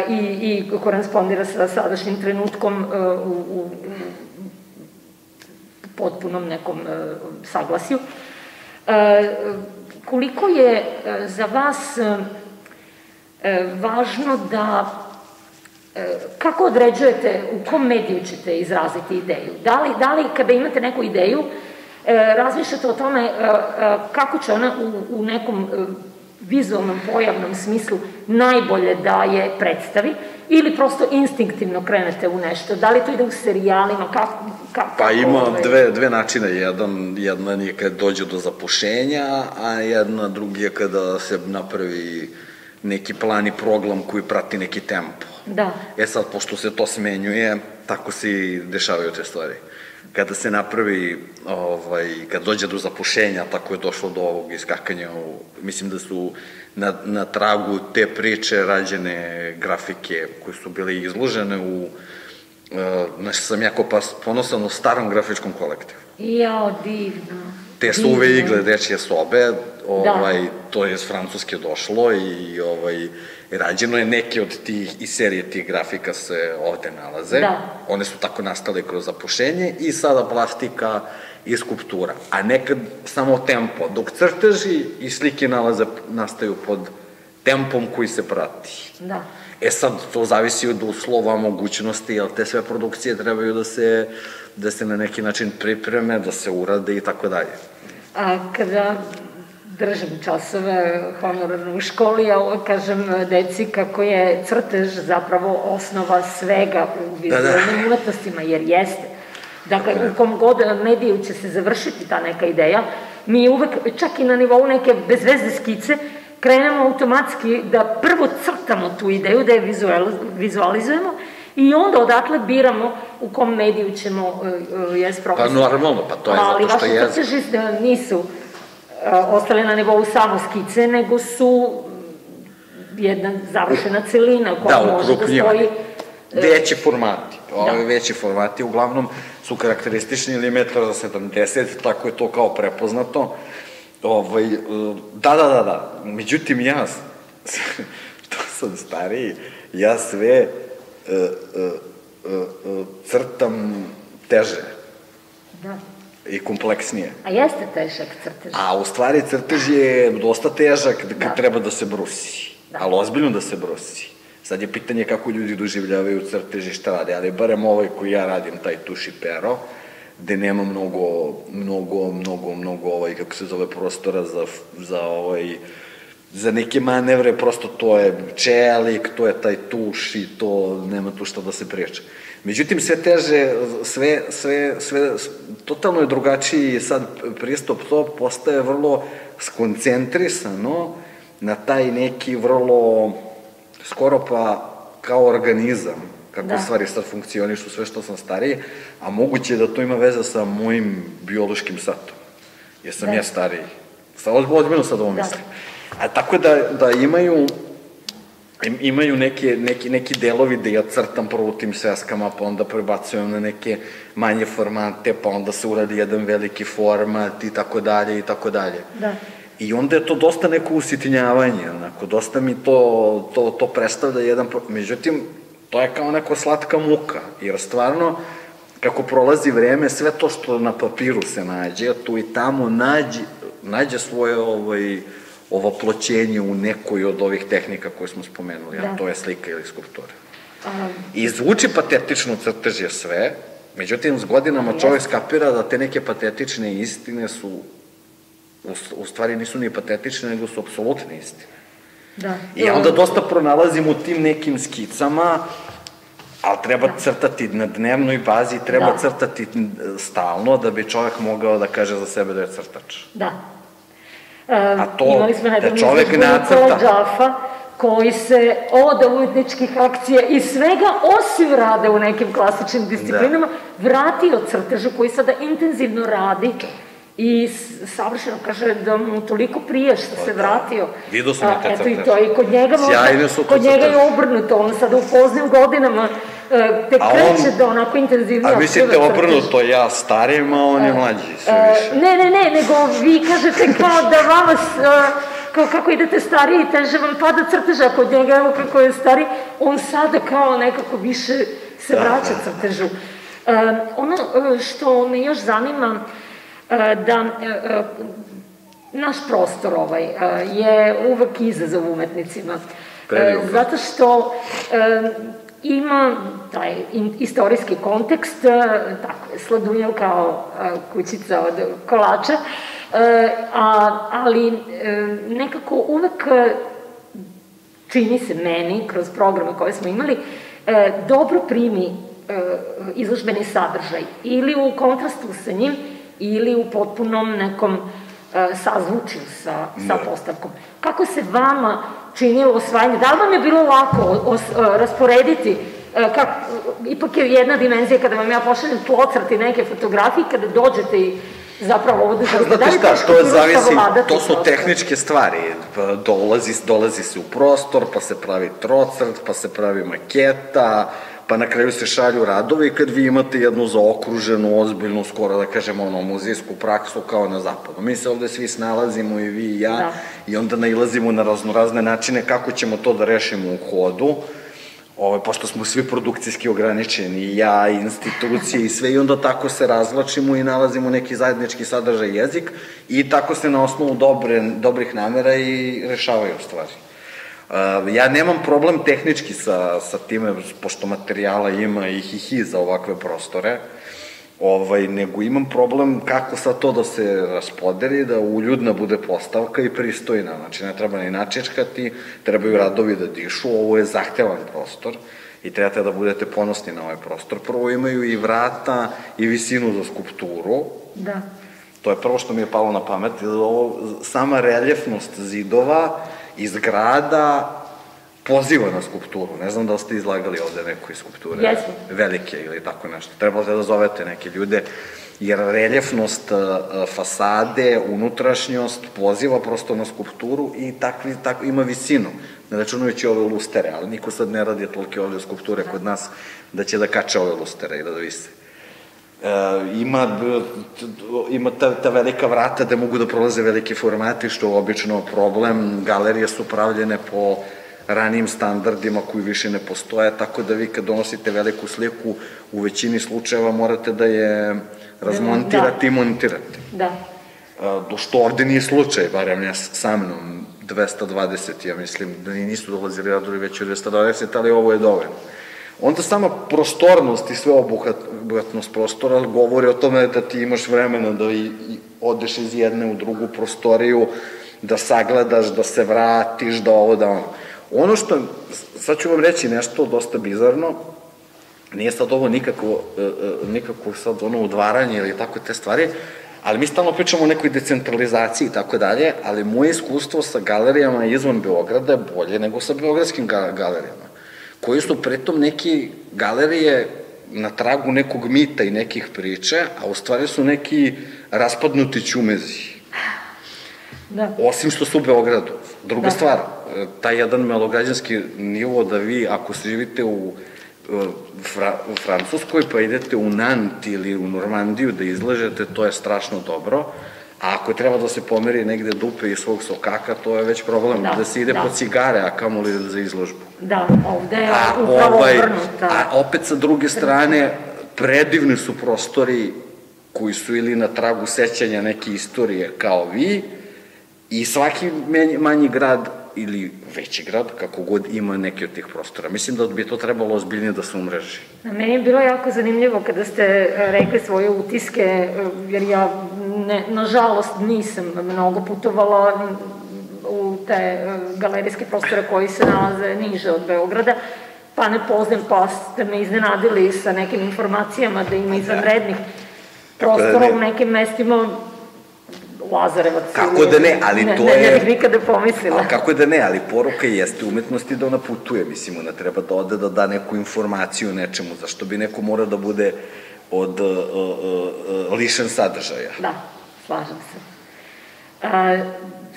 i, i korespondira sa sadašnjim trenutkom u, u, potpunom nekom saglasju. Koliko je za vas važno da e, kako određujete u kom mediju ćete izraziti ideju? Da li, da li kada imate neku ideju, e, razmišljate o tome e, e, kako će ona u, u nekom e, vizualnom, pojavnom smislu najbolje da je predstavi ili prosto instinktivno krenete u nešto? Da li to ide u serijalima? Kako, kako, Pa ima ovaj, dve, dve načine. Jedan, jedan je kad dođe do zapušenja, a jedna drugi je kada se napravi neki plan i program koji prati neki tempo. Da. E sad, pošto se to smenjuje, tako se i dešavaju te stvari. Kada se napravi, ovaj, kad dođe do zapušenja, tako je došlo do ovog iskakanja, u, mislim da su na, na tragu te priče rađene grafike koje su bile izložene u, e, znaš, sam jako pas, ponosan u starom grafičkom kolektivu. Jao, divno. Te su divno. uve igle dečije sobe, ovaj, da. to je iz Francuske došlo i ovaj, rađeno je neke od tih, i serije tih grafika se ovde nalaze. Da. One su tako nastale kroz zapušenje i sada plastika i skulptura. A nekad samo tempo, dok crteži i slike nalaze, nastaju pod tempom koji se prati. Da. E sad, to zavisi od uslova, mogućnosti, jer te sve produkcije trebaju da se, da se na neki način pripreme, da se urade i tako dalje. A kada držim časove honorarno u školi, ja kažem deci kako je crtež zapravo osnova svega u vizualnim da, umetnostima, jer jeste. Dakle, u kom god mediju će se završiti ta neka ideja, mi uvek, čak i na nivou neke bezvezne skice, krenemo automatski da prvo crtamo tu ideju, da je vizual, vizualizujemo i onda odatle biramo u kom mediju ćemo uh, jes Pa profesor. normalno, pa to je Ali zato što vaše je... crteži uh, nisu uh, ostale na nivou samo skice, nego su jedna završena celina koja Da, može da stoji Veći formati. Ovi Da. veći formati uglavnom su karakteristični ili metar za 70, tako je to kao prepoznato. Ovaj, e, da, da, da, da. Međutim, ja, što sam stariji, ja sve crtam teže Da. i kompleksnije. A jeste težak crtež. A u stvari crtež je dosta težak kad Da. treba da se brusi. Da. Ali ozbiljno da se brusi. Sad je pitanje kako ljudi doživljavaju crtež i šta rade, ali barem ovaj koji ja radim, taj tuši pero, gde nema mnogo, mnogo, mnogo, mnogo, ovaj, kako se zove, prostora za, za ovaj, za neke manevre, prosto to je čelik, to je taj tuš i to nema tu šta da se priča. Međutim, sve teže, sve, sve, sve, totalno je drugačiji sad pristup, to postaje vrlo skoncentrisano na taj neki vrlo, skoro pa kao organizam, kako Da. stvari sad funkcionišu, sve što sam stariji, a moguće je da to ima veze sa mojim biološkim satom, jer sam Da. da. ja stariji. Sa ozbiljno sad ovo Da. mislim. A tako da, da imaju im- imaju neke, neki, neki delovi da ja crtam prvo tim sveskama, pa onda prebacujem na neke manje formate, pa onda se uradi jedan veliki format i tako dalje i tako dalje. Da. I onda je to dosta neko usitnjavanje, onako, dosta mi to, to, to predstavlja jedan, međutim, to je kao neko slatka muka, jer stvarno, kako prolazi vreme, sve to što na papiru se nađe, tu i tamo nađe, nađe svoje ovaj, ovoploćenje u nekoj od ovih tehnika koje smo spomenuli, Da. a to je slika ili skulptura. A, I zvuči patetično crtež je sve, međutim, s godinama Jeste. čovjek skapira da te neke patetične istine su, u, u stvari nisu ni patetične, nego su apsolutne istine. da. I ja onda dosta pronalazim u tim nekim skicama ali treba da. crtati na dnevnoj bazi, treba da. crtati stalno da bi čovek mogao da kaže za sebe da je crtač. Da. A to, Imali smo da čovek nacrta. Džafa, koji se od umetničkih akcija i svega osim rade u nekim klasičnim disciplinama, da. vratio crtežu koji sada intenzivno radi i savršeno kaže da mu toliko prije što se pa da. vratio. Vidio sam te Eto i to i kod njega možda, kod njega je obrnuto, on sada u poznim godinama e, te kreće on, da onako intenzivno A mislite obrnuto, ja starijem, a on je e, mlađi, sve e, više. Ne, ne, ne, nego vi kažete kao da vama kao kako idete stariji i teže vam pada crteža kod njega, evo kako je stari, on sada kao nekako više se da, vraća da. crtežu. Uh, ono što me još zanima, da e, e, naš prostor ovaj je uvek izazov umetnicima. Preljubno. Zato što ima taj istorijski kontekst, tako je, Sladunjav kao kućica od kolača, a, ali nekako uvek čini se meni, kroz programe koje smo imali, dobro primi izložbeni sadržaj ili u kontrastu sa njim ili u potpunom nekom e, sazvučju sa, sa postavkom. Kako se vama činilo osvajanje? Da li vam je bilo lako os, e, rasporediti e, kak, ipak je jedna dimenzija kada vam ja pošaljem tlocrt i neke fotografije, kada dođete i zapravo ovo da Znate šta, to zavisi, to su tehničke stvari. Pa dolazi, dolazi se u prostor, pa se pravi trocrt, pa se pravi maketa, pa na kraju se šalju radovi kad vi imate jednu zaokruženu, ozbiljnu, skoro da kažemo, ono, muzijsku praksu kao na zapadu. Mi se ovde svi snalazimo i vi i ja da. i onda nailazimo na raznorazne načine kako ćemo to da rešimo u hodu. Ovo, ovaj, pošto smo svi produkcijski ograničeni, i ja, i institucije i sve, i onda tako se razvlačimo i nalazimo neki zajednički sadržaj jezik i tako se na osnovu dobre, dobrih namera i rešavaju stvari. Ja nemam problem tehnički sa, sa time, pošto materijala ima i hihi za ovakve prostore, ovaj, nego imam problem kako sa to da se raspodeli, da uljudna bude postavka i pristojna. Znači, ne treba ni načečkati, trebaju radovi da dišu, ovo je zahtevan prostor i trebate da budete ponosni na ovaj prostor. Prvo imaju i vrata i visinu za skulpturu. Da. To je prvo što mi je palo na pamet. Ovo, sama reljefnost zidova iz grada poziva na skulpturu. Ne znam da li ste izlagali ovde neku iz skulpture. Velike ili tako nešto. Trebalo da zovete neke ljude, jer reljefnost e, fasade, unutrašnjost poziva prosto na skulpturu i takvi, tako, ima visinu. Ne računajući ove lustere, ali niko sad ne radi tolike ovde skulpture kod nas da će da kače ove lustere i da da E, ima, ima ta, ta velika vrata da mogu da prolaze velike formati, što je obično problem. Galerije su pravljene po ranijim standardima koji više ne postoje, tako da vi kad donosite veliku sliku, u većini slučajeva morate da je razmontirate da. i montirate. Da. Do što ovde nije slučaj, barem ja sa mnom, 220, ja mislim da nisu dolazili radovi već od 220, ali ovo je dovoljno. Onda sama prostornost i sveobuhvatnost prostora govori o tome da ti imaš vremena da i, i odeš iz jedne u drugu prostoriju, da sagledaš, da se vratiš, da ovo, da ono. Ono što, sad ću vam reći nešto dosta bizarno, nije sad ovo nikako, e, e, nikako sad ono udvaranje ili tako te stvari, ali mi stalno pričamo o nekoj decentralizaciji i tako dalje, ali moje iskustvo sa galerijama izvan Beograda je bolje nego sa beogradskim galerijama koji su pritom neki galerije na tragu nekog mita i nekih priče, a u stvari su neki raspadnuti ćumezi. Da. Osim što su u Beogradu. Druga da. stvar, taj jedan melograđanski nivo da vi, ako živite u, Fra, u Francuskoj, pa idete u Nant ili u Normandiju da izlažete, to je strašno dobro. A ako treba da se pomeri negde dupe iz svog sokaka, to je već problem. Da, da se ide da. po cigare, a kamoli za izložbu. Da, ovde je a, upravo ovaj, Da. A opet sa druge strane, predivni su prostori koji su ili na tragu sećanja neke istorije kao vi, i svaki manji grad ili veći grad, kako god ima neki od tih prostora. Mislim da bi to trebalo ozbiljnije da se umreži. Meni je bilo jako zanimljivo kada ste e, rekli svoje utiske, e, jer ja, ne, nažalost, nisam mnogo putovala u te e, galerijske prostore koji se nalaze niže od Beograda, pa ne poznam, pa ste me iznenadili sa nekim informacijama da ima izvanrednih prostora u nekim mestima Lazarevac. Kako da ne, ali ne, to ne, je... Ne bih nikada pomislila. A kako da ne, ali poruka jeste umetnosti da ona putuje, mislim, ona treba da ode da da neku informaciju nečemu, zašto bi neko mora da bude od uh, uh, uh, lišen sadržaja. Da, slažem se. A,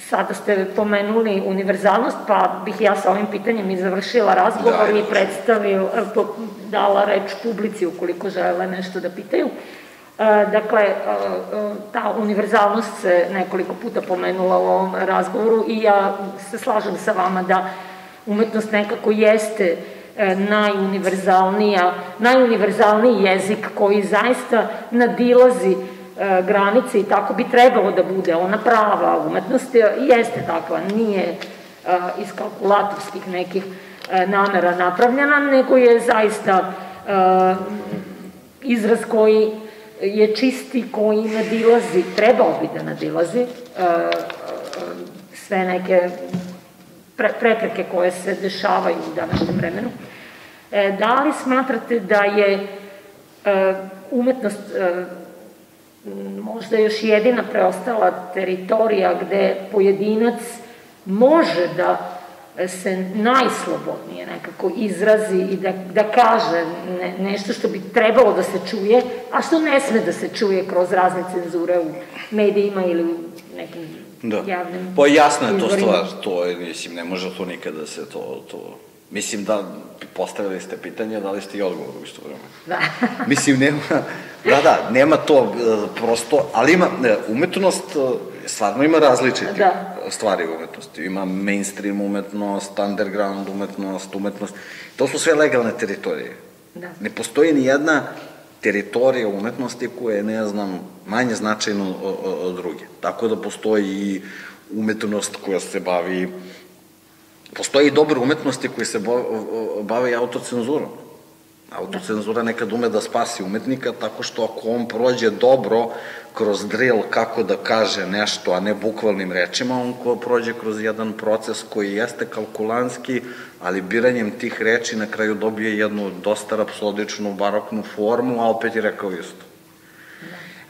sada ste pomenuli univerzalnost, pa bih ja sa ovim pitanjem i završila razgovor Da, i predstavio, dala reč publici ukoliko žele nešto da pitaju. Dakle, ta univerzalnost se nekoliko puta pomenula u ovom razgovoru i ja se slažem sa vama da umetnost nekako jeste najuniverzalnija, najuniverzalniji jezik koji zaista nadilazi granice i tako bi trebalo da bude. Ona prava umetnost jeste takva, nije iz kalkulatorskih nekih namera napravljena, nego je zaista izraz koji je čisti koji nadilazi, trebao bi da nadilazi sve neke pre, prepreke koje se dešavaju u današnjem vremenu. Da li smatrate da je umetnost možda još jedina preostala teritorija gde pojedinac može da se najslobodnije nekako izrazi i da, da kaže ne, nešto što bi trebalo da se čuje, a što ne sme da se čuje kroz razne cenzure u medijima ili u nekim da. javnim Pa jasno je to stvar, to je, mislim, ne može to nikada da se to, to Mislim da postavili ste pitanje, dali ste i odgovor u isto vreme. Da. Mislim, nema, da, da, nema to e, prosto, ali ima, ne, umetnost e, stvarno ima različite da. stvari u umetnosti. Ima mainstream umetnost, underground umetnost, umetnost. To su sve legalne teritorije. Da. Ne postoji ni jedna teritorija umetnosti koja je, ne znam, manje značajna od druge. Tako da postoji i umetnost koja se bavi Postoji dobre umetnosti koji se bave autocenzurom. Autocenzura nekad ume da spasi umetnika tako što ako on prođe dobro kroz drill kako da kaže nešto, a ne bukvalnim rečima, on ko prođe kroz jedan proces koji jeste kalkulanski, ali biranjem tih reči na kraju dobije jednu dosta rapsodičnu, baroknu formu, a opet je rekao isto.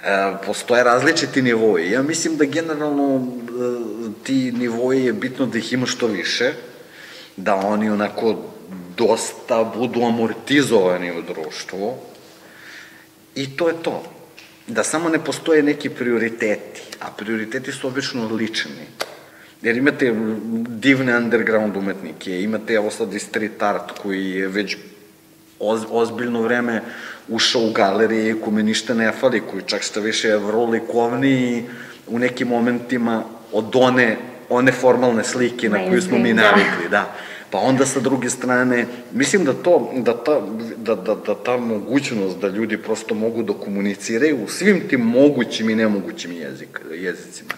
E, postoje različiti nivoji. Ja mislim da generalno e, ti nivoji je bitno da ih ima što više, da oni onako dosta budu amortizovani u društvu i to je to. Da samo ne postoje neki prioriteti, a prioriteti su obično lični. Jer imate divne underground umetnike, imate evo sad i street art koji je već oz, ozbiljno vreme ušao u galerije kome ništa ne fali, koji čak što više je vrlo likovniji u nekim momentima od one one formalne slike na koju smo mi da. navikli, da. Pa onda sa druge strane, mislim da to, da ta, da, da, da ta mogućnost da ljudi prosto mogu da komuniciraju u svim tim mogućim i nemogućim jezik, jezicima,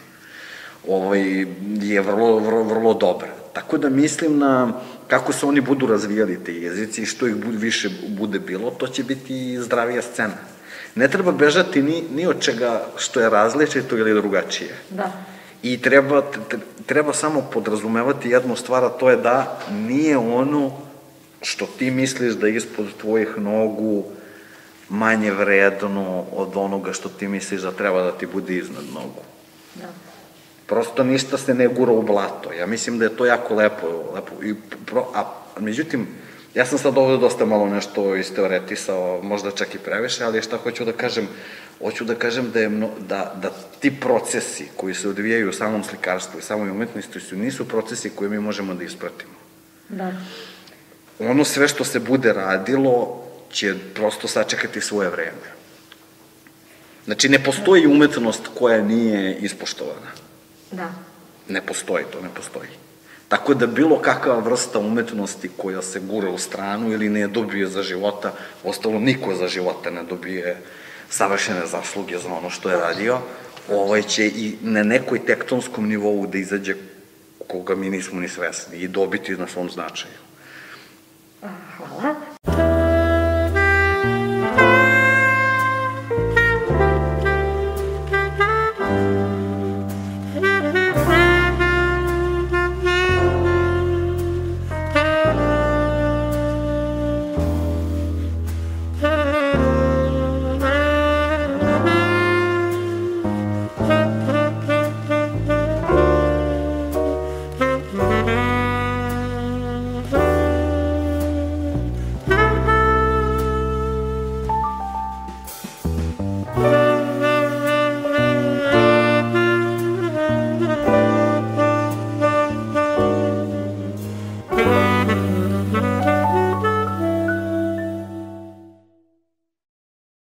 ovaj, je vrlo, vrlo, vrlo dobra. Tako da mislim na kako se oni budu razvijali te jezici i što ih bud, više bude bilo, to će biti zdravija scena. Ne treba bežati ni, ni od čega što je različito ili drugačije. Da. I treba, treba samo podrazumevati jednu stvar, a to je da nije ono što ti misliš da je ispod tvojih nogu manje vredno od onoga što ti misliš da treba da ti bude iznad nogu. Da. Prosto ništa se ne gura u blato. Ja mislim da je to jako lepo. lepo. I pro, a međutim, ja sam sad ovde dosta malo nešto isteoretisao, možda čak i previše, ali šta hoću da kažem, hoću da kažem da, je mno, da, da ti procesi koji se odvijaju u samom slikarstvu i samoj umetnosti su, nisu procesi koje mi možemo da ispratimo. Da. Ono sve što se bude radilo će prosto sačekati svoje vreme. Znači, ne postoji umetnost koja nije ispoštovana. Da. Ne postoji, to ne postoji. Tako da bilo kakva vrsta umetnosti koja se gura u stranu ili ne dobije za života, ostalo niko za života ne dobije savršene zasluge za ono što je radio, ovaj će i na nekoj tektonskom nivou da izađe koga mi nismo ni svesni i dobiti na svom značaju. Hvala.